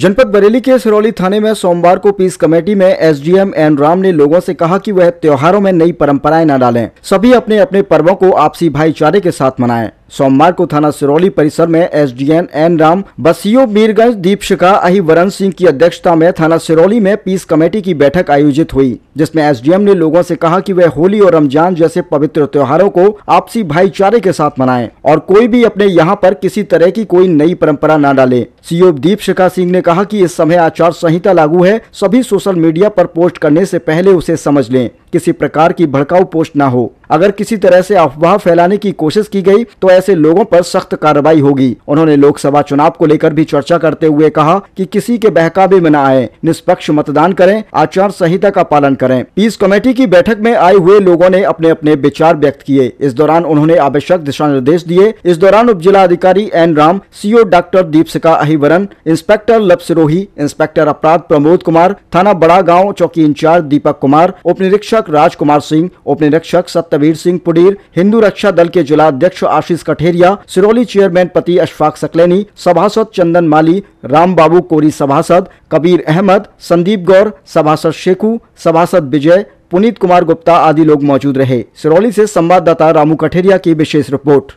जनपद बरेली के सिरौली थाने में सोमवार को पीस कमेटी में एसडीएम एन राम ने लोगों से कहा कि वह त्योहारों में नई परंपराएँ न डालें। सभी अपने अपने पर्वों को आपसी भाईचारे के साथ मनाएँ। सोमवार को थाना सिरौली परिसर में एसडीएम एन राम, बसियो मीरगंज दीपशिका अही वरण सिंह की अध्यक्षता में थाना सिरौली में पीस कमेटी की बैठक आयोजित हुई, जिसमें एसडीएम ने लोगों से कहा कि वे होली और रमज़ान जैसे पवित्र त्योहारों को आपसी भाईचारे के साथ मनाएँ और कोई भी अपने यहाँ पर किसी तरह की कोई नई परंपरा न डाले। सीओ दीपशिका सिंह ने कहा कि इस समय आचार संहिता लागू है, सभी सोशल मीडिया पर पोस्ट करने से पहले उसे समझ लें, किसी प्रकार की भड़काऊ पोस्ट न हो। अगर किसी तरह से अफवाह फैलाने की कोशिश की गई तो ऐसे लोगों पर सख्त कार्रवाई होगी। उन्होंने लोकसभा चुनाव को लेकर भी चर्चा करते हुए कहा कि किसी के बहकावे में न आए, निष्पक्ष मतदान करें, आचार संहिता का पालन करें। पीस कमेटी की बैठक में आए हुए लोगों ने अपने अपने विचार व्यक्त किए। इस दौरान उन्होंने आवश्यक दिशा निर्देश दिए। इस दौरान उप जिला अधिकारी N Ram CO doctor Deepshikha Ahirwar, inspector Lav Sirohi, inspector अपराध प्रमोद कुमार, थाना बड़ा गाँव, चौकी इंचार्ज दीपक कुमार उप निरीक्षक राजकुमार सिंह उप निरीक्षक सत्यवीर सिंह पुडीर, हिंदू रक्षा दल के जिला अध्यक्ष आशीष कठेरिया, सिरोली चेयरमैन पति अशफाक सकलेनी, सभासद चंदन माली राम बाबू कोरी सभासद, कबीर अहमद, संदीप गौर, सभासद शेखू, सभासद विजय, पुनीत कुमार गुप्ता आदि लोग मौजूद रहे। सिरौली से संवाददाता रामू कठेरिया की विशेष रिपोर्ट।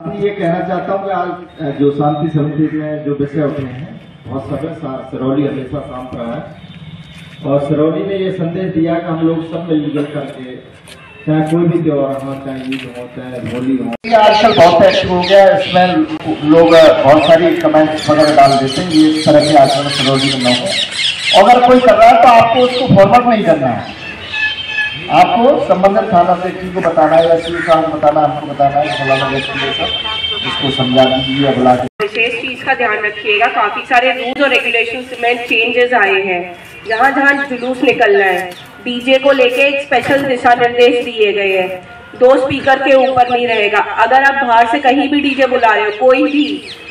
ये कहना चाहता हूँ आज जो शांति समिति में जो विषय उठे हैं बहुत सफल सिरौली हमेशा काम कर रहा है। और सिरौली ने ये संदेश दिया कि हम लोग सब मिलजुल करके चाहे कोई भी त्योहार हो चाहे ईद हो चाहे होली हो। ये आजकल बहुत एक्टिव हो गया इसमें लोग बहुत सारी कमेंट्स वगैरह डाल देते हैं ये इस तरह के आचरण सिरौली में न हो। अगर कोई कर रहा है तो आपको उसको फॉरवर्ड नहीं करना है। आपको संबंधित थाना सेक्रेटरी को बताना है या सी साहब बताना है हमको बताना है फलाना व्यक्ति सब इसको समझा दीजिए बुला विशेष का ध्यान रखिएगा। काफ़ी सारे रूल्स और रेगुलेशन में चेंजेस आए हैं। जहाँ जहाँ जुलूस निकलना है। डीजे को लेके एक स्पेशल दिशा निर्देश दिए गए हैं। दो स्पीकर के ऊपर नहीं रहेगा। अगर आप बाहर से कहीं भी डीजे बुला रहे हो, कोई भी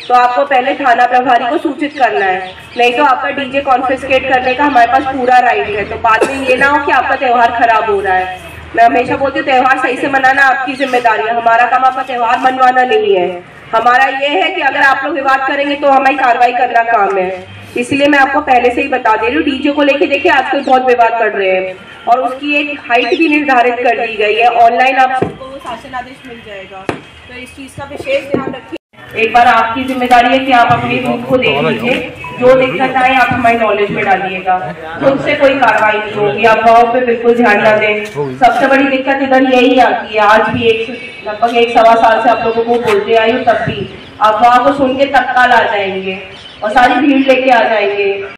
तो आपको पहले थाना प्रभारी को सूचित करना है। नहीं तो आपका डीजे कॉन्फिस्केट करने का हमारे पास पूरा राइट है। तो बाद में ये ना हो कि आपका त्यौहार खराब हो रहा है। मैं हमेशा बोलती हूँ, त्यौहार सही से मनाना आपकी ज़िम्मेदारी है। हमारा काम आपका त्योहार मनवाना नहीं है। हमारा ये है कि अगर आप लोग विवाद करेंगे तो हमारी कार्रवाई करना काम है। इसलिए मैं आपको पहले से ही बता दे रही हूँ डीजे को लेके देखिए आजकल बहुत विवाद कर रहे हैं और उसकी एक हाइट भी निर्धारित कर दी गई है। ऑनलाइन आपको शासन आदेश मिल जाएगा। तो इस चीज़ का विशेष ध्यान रखिए। एक बार आपकी ज़िम्मेदारी है कि आप अपने रूप को देख लीजिए। जो दिक्कत आए आप हमारी नॉलेज में डालिएगा। खुद से कोई कार्रवाई नहीं होगी, आप गाँव पे बिल्कुल ध्यान न दें। सबसे बड़ी दिक्कत इधर यही आती है, आज भी एक लगभग एक सवा साल से आप लोगों को बोलते आई हूँ, तब भी। आप को सुन के तत्काल आ जाएँगे और सारी भीड़ लेके आ जाएँगे।